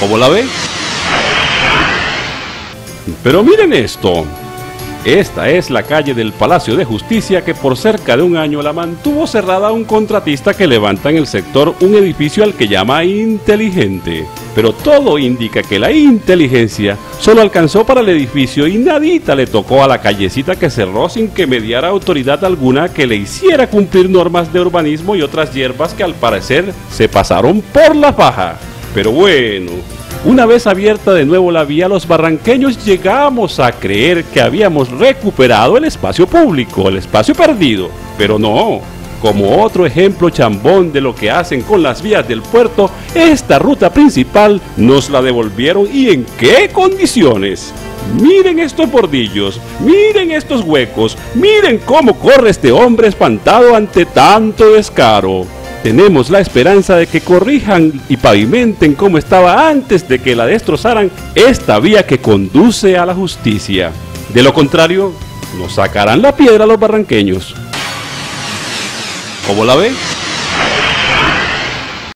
¿Cómo la ve? Pero miren esto. Esta es la calle del Palacio de Justicia que por cerca de un año la mantuvo cerrada un contratista que levanta en el sector un edificio al que llama inteligente. Pero todo indica que la inteligencia solo alcanzó para el edificio y nadita le tocó a la callecita que cerró sin que mediara autoridad alguna que le hiciera cumplir normas de urbanismo y otras hierbas que al parecer se pasaron por la faja. Pero bueno, una vez abierta de nuevo la vía, los barranqueños llegamos a creer que habíamos recuperado el espacio público, el espacio perdido. Pero no, como otro ejemplo chambón de lo que hacen con las vías del puerto, esta ruta principal nos la devolvieron y en qué condiciones. Miren estos bordillos, miren estos huecos, miren cómo corre este hombre espantado ante tanto descaro tenemos la esperanza de que corrijan y pavimenten como estaba antes de que la destrozaran esta vía que conduce a la justicia. De lo contrario, nos sacarán la piedra los barranqueños. ¿Cómo la ve?